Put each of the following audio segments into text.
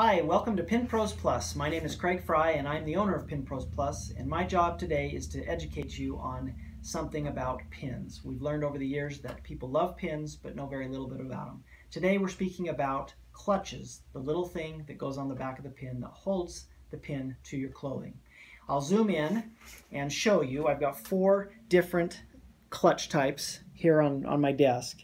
Hi, welcome to Pin Pros Plus. My name is Craig Fry and I'm the owner of Pin Pros Plus and my job today is to educate you on something about pins. We've learned over the years that people love pins but know very little bit about them. Today we're speaking about clutches, the little thing that goes on the back of the pin that holds the pin to your clothing. I'll zoom in and show you. I've got four different clutch types here on, on my desk.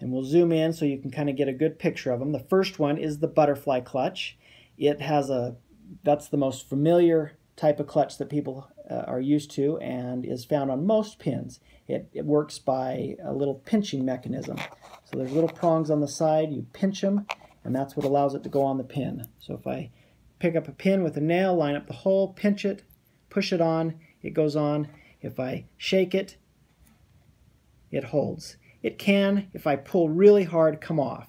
And we'll zoom in so you can kind of get a good picture of them. The first one is the butterfly clutch. It has a, that's the most familiar type of clutch that people uh, are used to and is found on most pins. It, it works by a little pinching mechanism. So there's little prongs on the side, you pinch them, and that's what allows it to go on the pin. So if I pick up a pin with a nail, line up the hole, pinch it, push it on, it goes on. If I shake it, it holds. It can, if I pull really hard, come off.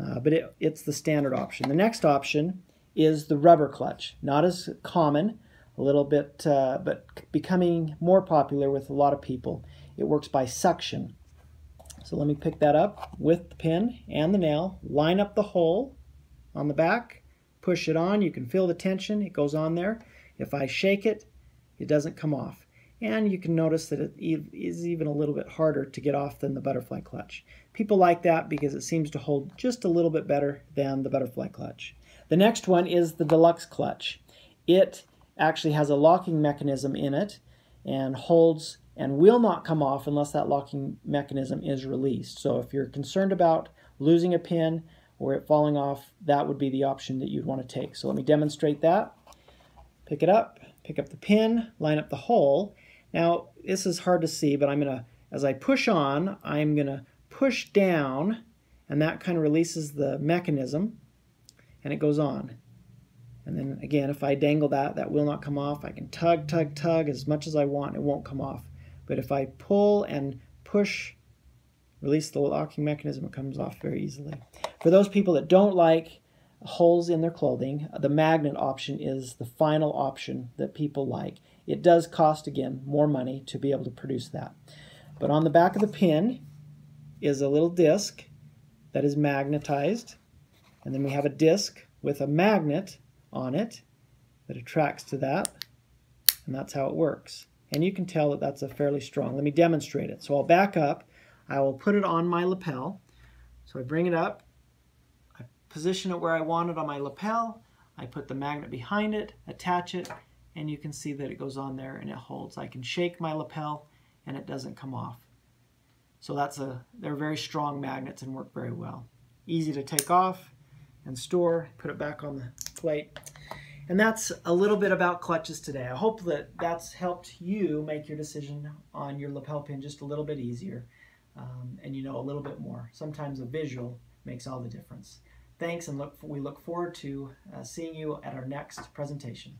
Uh, but it, it's the standard option. The next option is the rubber clutch. Not as common, a little bit, uh, but becoming more popular with a lot of people. It works by suction. So let me pick that up with the pin and the nail, line up the hole on the back, push it on, you can feel the tension, it goes on there. If I shake it, it doesn't come off. And you can notice that it is even a little bit harder to get off than the butterfly clutch. People like that because it seems to hold just a little bit better than the butterfly clutch. The next one is the deluxe clutch. It actually has a locking mechanism in it and holds and will not come off unless that locking mechanism is released. So if you're concerned about losing a pin or it falling off, that would be the option that you'd want to take. So let me demonstrate that. Pick it up, pick up the pin, line up the hole, now, this is hard to see, but I'm going to, as I push on, I'm going to push down, and that kind of releases the mechanism, and it goes on. And then again, if I dangle that, that will not come off. I can tug, tug, tug as much as I want, it won't come off. But if I pull and push, release the locking mechanism, it comes off very easily. For those people that don't like holes in their clothing, the magnet option is the final option that people like. It does cost, again, more money to be able to produce that. But on the back of the pin is a little disc that is magnetized. And then we have a disc with a magnet on it that attracts to that. And that's how it works. And you can tell that that's a fairly strong. Let me demonstrate it. So I'll back up. I will put it on my lapel. So I bring it up I position it where I want it on my lapel. I put the magnet behind it, attach it, and you can see that it goes on there and it holds. I can shake my lapel and it doesn't come off. So that's a, they're very strong magnets and work very well. Easy to take off and store, put it back on the plate. And that's a little bit about clutches today. I hope that that's helped you make your decision on your lapel pin just a little bit easier um, and you know a little bit more. Sometimes a visual makes all the difference. Thanks, and look, we look forward to uh, seeing you at our next presentation.